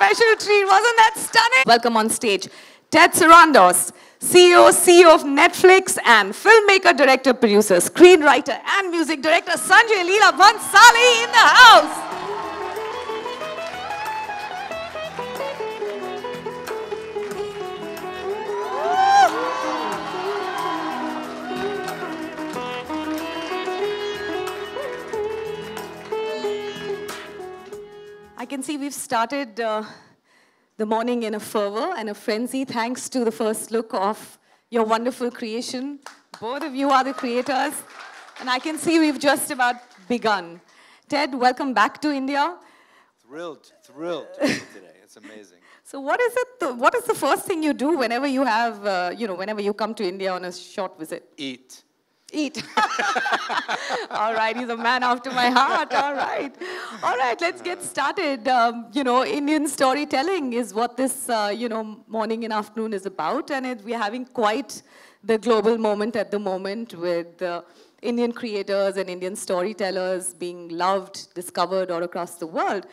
Absolute treat. Wasn't that stunning? Welcome on stage, Ted Sarandos, CEO, CEO of Netflix, and filmmaker, director, producer, screenwriter, and music director Sanjay Leela Bhansali in the house. We've started uh, the morning in a fervor and a frenzy thanks to the first look of your wonderful creation. Both of you are the creators, and I can see we've just about begun. Ted, welcome back to India. Thrilled, thrilled to be today. It's amazing. So, what is it? The, what is the first thing you do whenever you have, uh, you know, whenever you come to India on a short visit? Eat. Eat. All right, he's a man after my heart. All right. All right, let's get started. Um, you know, Indian storytelling is what this, uh, you know, morning and afternoon is about. And it, we're having quite the global moment at the moment with uh, Indian creators and Indian storytellers being loved, discovered all across the world.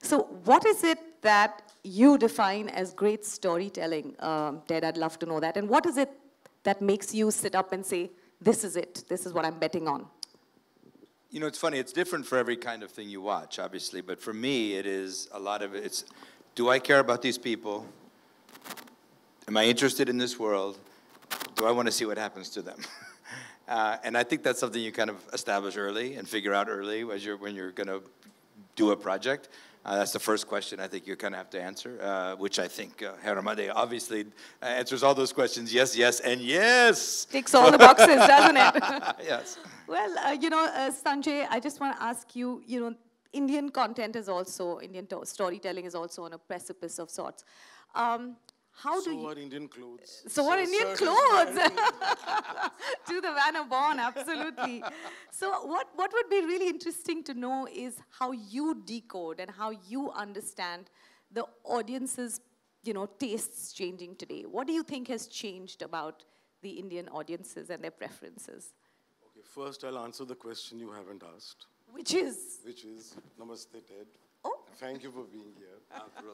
So, what is it that you define as great storytelling, um, Ted? I'd love to know that. And what is it that makes you sit up and say, this is it. This is what I'm betting on. You know, it's funny. It's different for every kind of thing you watch, obviously. But for me, it is a lot of. It's, do I care about these people? Am I interested in this world? Do I want to see what happens to them? uh, and I think that's something you kind of establish early and figure out early as you're, when you're going to do a project. Uh, that's the first question I think you kind of have to answer, uh, which I think uh, Heeramandi obviously answers all those questions. Yes, yes, and yes. Ticks all the boxes, doesn't it? yes. Well, uh, you know, uh, Sanjay, I just want to ask you, you know, Indian content is also, Indian storytelling is also on a precipice of sorts. Um, how so do you... are Indian clothes. So, so are Indian clothes. to the manner born, absolutely. so what, what would be really interesting to know is how you decode and how you understand the audience's you know, tastes changing today. What do you think has changed about the Indian audiences and their preferences? Okay, first I'll answer the question you haven't asked. Which is? Which is, Namaste Ted. Oh. Thank you for being here.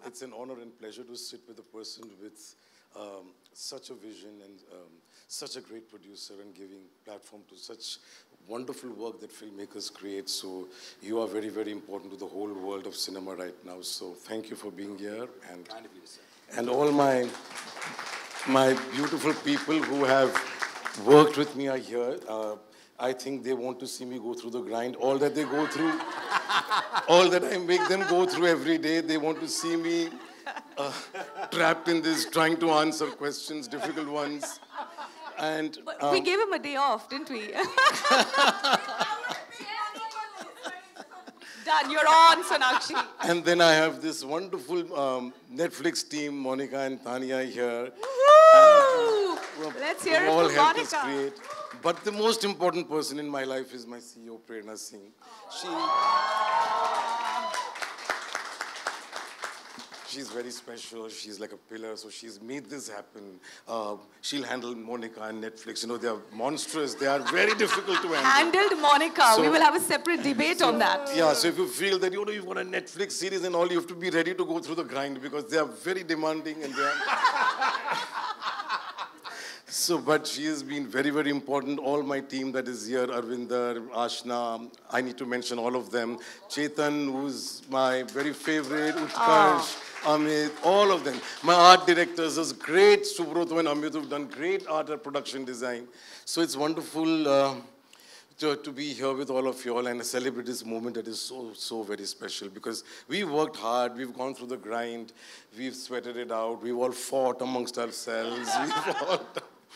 It's an honor and pleasure to sit with a person with um, such a vision and um, such a great producer and giving platform to such wonderful work that filmmakers create. So you are very, very important to the whole world of cinema right now. So thank you for being here. And, kind of you, and all my, my beautiful people who have worked with me are here. Uh, I think they want to see me go through the grind. All that they go through, all that I make them go through every day, they want to see me uh, trapped in this, trying to answer questions, difficult ones. And um, we gave him a day off, didn't we? Done. You're on, Sonakshi. And then I have this wonderful um, Netflix team, Monica and Tanya here. Woo! Let's hear it helped Monica. But the most important person in my life is my CEO, Prerna Singh. She, she's very special. She's like a pillar. So she's made this happen. Uh, she'll handle Monica and Netflix. You know, they are monstrous. They are very difficult to handle. Handled Monica. So- we will have a separate debate So- on that. Yeah, so if you feel that you know you've got a Netflix series and all, you have to be ready to go through the grind because they are very demanding and they are. So, but she has been very, very important. All my team that is here, Arvinder, Ashna, I need to mention all of them. Chetan, who's my very favorite, Utkarsh. Amit, all of them. My art directors, those great Subroto and Amit who've done great art and production design. So it's wonderful uh, to, to be here with all of you all and celebrate this moment that is so, so very special because we worked hard, we've gone through the grind, we've sweated it out, we've all fought amongst ourselves, we've all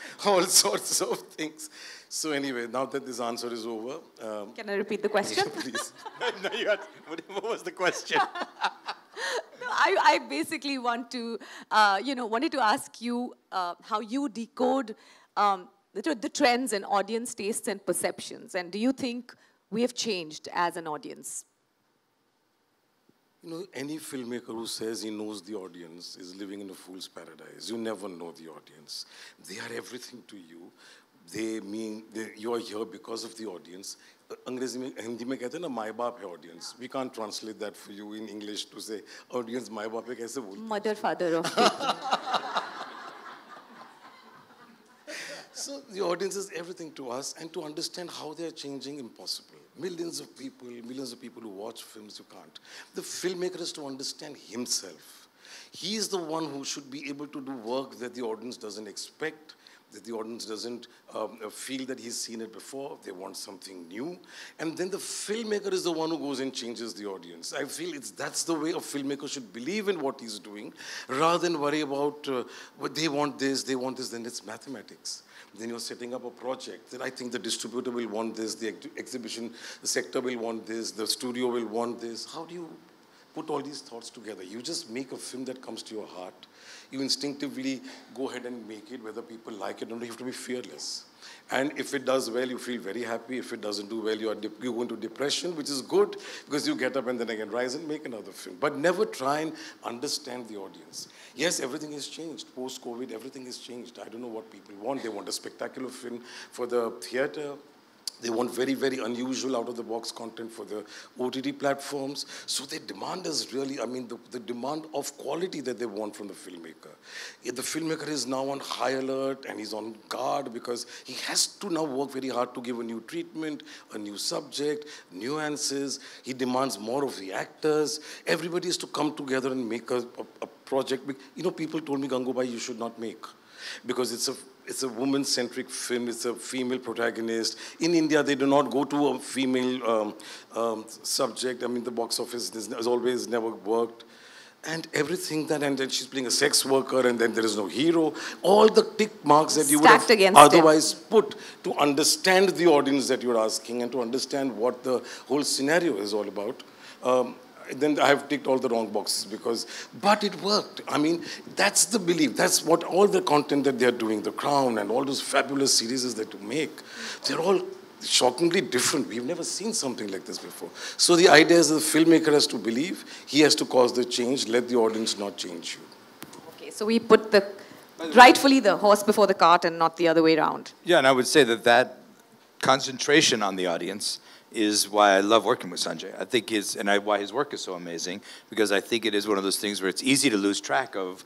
all sorts of things. So anyway, now that this answer is over, um, Can I repeat the question? please. no, you had, what, what was the question? No, I, I basically want to, uh, you know, wanted to ask you uh, how you decode um, the, the trends in audience tastes and perceptions. And do you think we have changed as an audience? You know, any filmmaker who says he knows the audience is living in a fool's paradise. You never know the audience. They are everything to you, they mean they, you are here because of the audience. अंग्रेजी में हिंदी में कहते हैं ना माई बाप है audience we can't translate that for you in English to say audience माई बाप है कैसे बोलते Mother, father of So the audience is everything to us, and to understand how they are changing, impossible. Millions of people, millions of people who watch films, you can't. The filmmaker is to understand himself. He is the one who should be able to do work that the audience doesn't expect, that the audience doesn't um, feel that he's seen it before. They want something new. And then the filmmaker is the one who goes and changes the audience. I feel it's, that's the way a filmmaker should believe in what he's doing rather than worry about uh, what they want this, they want this, then it's mathematics. Then you're setting up a project. Then I think the distributor will want this, the ex exhibition the sector will want this, the studio will want this. How do you put all these thoughts together? You just make a film that comes to your heart. You instinctively go ahead and make it, whether people like it or not. You have to be fearless. And if it does well, you feel very happy. If it doesn't do well, you, are you go into depression, which is good because you get up and then again rise and make another film. But never try and understand the audience. Yes, everything has changed. Post COVID, everything has changed. I don't know what people want. They want a spectacular film for the theater. They want very, very unusual out of the box content for the OTT platforms. So their demand is really, I mean, the, the demand of quality that they want from the filmmaker. The filmmaker is now on high alert and he's on guard because he has to now work very hard to give a new treatment, a new subject, nuances. He demands more of the actors. Everybody is to come together and make a, a, a project. You know, people told me, Gangubai, you should not make because it's a it's a woman-centric film. It's a female protagonist. In India, they do not go to a female um, um, subject. I mean, the box office has always never worked. And everything that, and then she's playing a sex worker, and then there is no hero. All the tick marks that you Stacked would have otherwise put to understand the audience that you're asking and to understand what the whole scenario is all about. Um, then I have ticked all the wrong boxes because, but it worked. I mean, that's the belief. That's what all the content that they're doing, The Crown and all those fabulous series that you make, they're all shockingly different. We've never seen something like this before. So the idea is the filmmaker has to believe, he has to cause the change, let the audience not change you. Okay, so we put the, rightfully the horse before the cart and not the other way around. Yeah, and I would say that that concentration on the audience is why I love working with Sanjay. I think his, and I, why his work is so amazing, because I think it is one of those things where it's easy to lose track of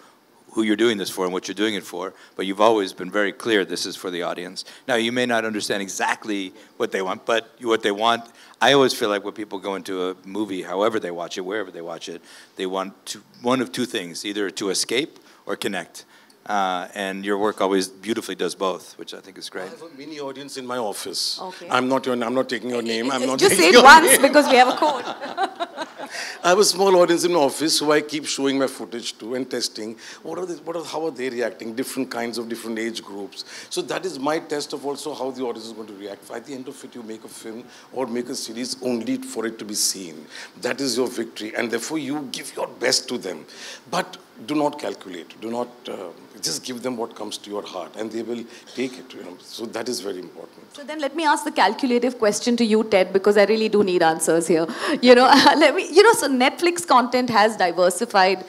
who you're doing this for and what you're doing it for, but you've always been very clear this is for the audience. Now, you may not understand exactly what they want, but what they want, I always feel like when people go into a movie, however they watch it, wherever they watch it, they want to, one of two things, either to escape or connect. Uh, and your work always beautifully does both, which I think is great. I have a mini audience in my office. Okay. I'm not your, I'm not taking your eh, eh, name. Eh, I'm not Just say it once name. because we have a code. I have a small audience in my office who I keep showing my footage to and testing. What are, they, what are how are they reacting? Different kinds of different age groups. So that is my test of also how the audience is going to react. At the end of it, you make a film or make a series only for it to be seen. That is your victory, and therefore you give your best to them. But do not calculate. Do not uh, just give them what comes to your heart, and they will take it. You know, so that is very important. So then, let me ask the calculative question to you, Ted, because I really do need answers here. You know, let me. You know, so Netflix content has diversified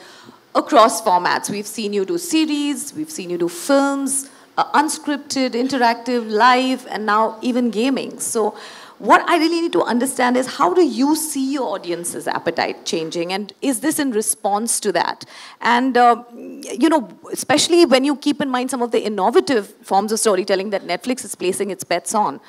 across formats. We've seen you do series, we've seen you do films, uh, unscripted, interactive, live, and now even gaming. So what I really need to understand is how do you see your audience's appetite changing, and is this in response to that? And uh, you know, especially when you keep in mind some of the innovative forms of storytelling that Netflix is placing its bets on,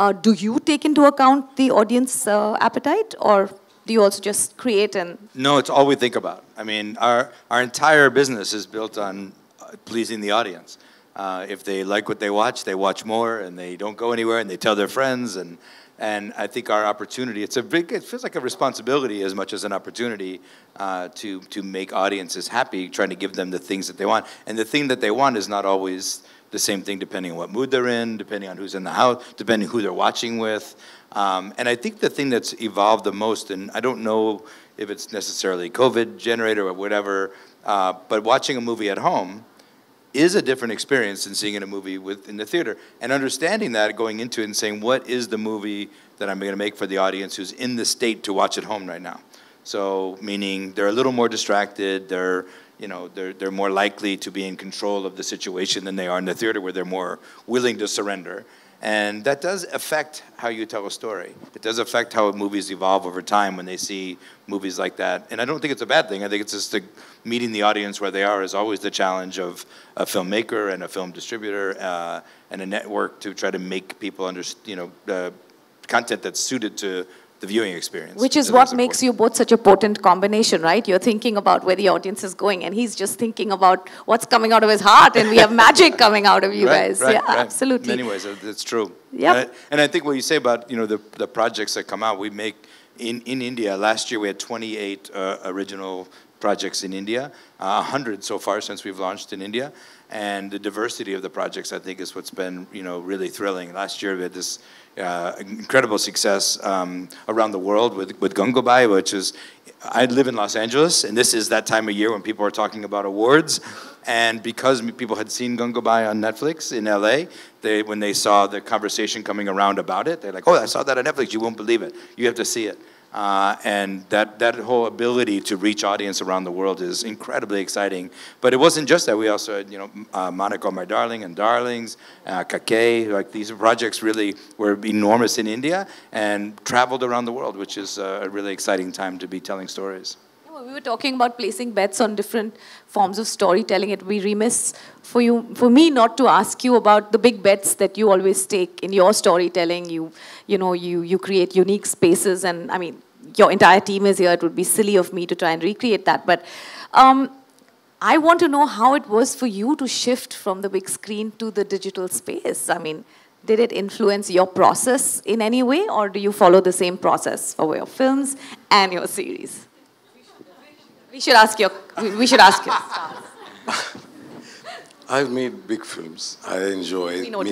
uh, do you take into account the audience uh, appetite, or do you also just create and? No, it's all we think about. I mean, our our entire business is built on uh, pleasing the audience. Uh, if they like what they watch, they watch more, and they don't go anywhere, and they tell their friends, and and I think our opportunity, it's a big, it feels like a responsibility as much as an opportunity uh, to, to make audiences happy, trying to give them the things that they want. And the thing that they want is not always the same thing depending on what mood they're in, depending on who's in the house, depending who they're watching with. Um, and I think the thing that's evolved the most, and I don't know if it's necessarily COVID generated or whatever, uh, but watching a movie at home, is a different experience than seeing in a movie with, in the theater. And understanding that, going into it and saying, what is the movie that I'm going to make for the audience who's in the state to watch at home right now? So, meaning they're a little more distracted, they're, you know, they're, they're more likely to be in control of the situation than they are in the theater where they're more willing to surrender. And that does affect how you tell a story. It does affect how movies evolve over time when they see movies like that. And I don't think it's a bad thing. I think it's just the, meeting the audience where they are is always the challenge of a filmmaker and a film distributor uh, and a network to try to make people understand, you know, uh, content that's suited to the viewing experience. Which is what makes you both such a potent combination, right? You're thinking about where the audience is going, and he's just thinking about what's coming out of his heart, and we have magic coming out of you right, guys. Right, yeah, right. absolutely. In many ways, it's true. Yep. And I, and I think what you say about you know the the projects that come out, we make in in India. Last year we had 28 uh, original projects in India, uh, 100 so far since we've launched in India. And the diversity of the projects, I think, is what's been, you know, really thrilling. Last year we had this uh, incredible success um, around the world with, with Gangubai, which is, I live in Los Angeles, and this is that time of year when people are talking about awards. And because people had seen Gangubai on Netflix in LA, they, when they saw the conversation coming around about it, they're like, oh, I saw that on Netflix, you won't believe it. You have to see it. Uh, and that, that whole ability to reach audience around the world is incredibly exciting. But it wasn't just that. We also had, you know, uh, Monaco, My Darling, and Darlings, uh, Kake. Like these projects really were enormous in India and traveled around the world, which is a really exciting time to be telling stories. We were talking about placing bets on different forms of storytelling. It would be remiss for you, for me, not to ask you about the big bets that you always take in your storytelling. You, you know, you you create unique spaces, and I mean, your entire team is here. It would be silly of me to try and recreate that, but. Um, I want to know how it was for you to shift from the big screen to the digital space. I mean, did it influence your process in any way, or do you follow the same process for your films and your series? We should ask you. We should ask you. I've made big films. I enjoy.